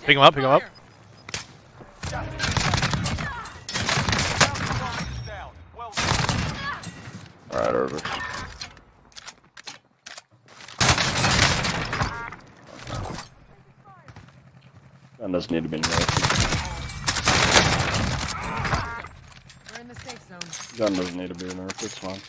Pick him up, pick him up. Alright, over. Gun doesn't need to be in Gun doesn't need to be in there. it's fine.